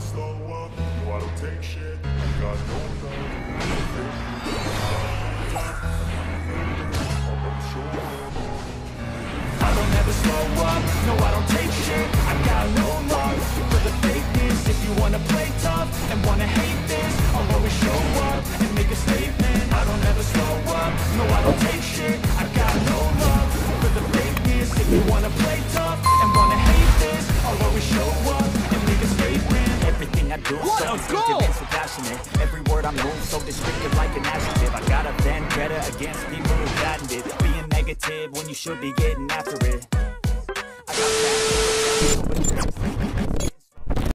slow no I don't take shit. I got no don't ever slow up, no I don't take shit. I got no love for the fakeness. If you wanna play tough do What so a instinctive goal! and so passionate. Every word I move so descriptive like an adjective I got a vendetta against people who patented Being negative when you should be getting after it. I got passion for the people